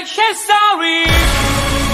like history.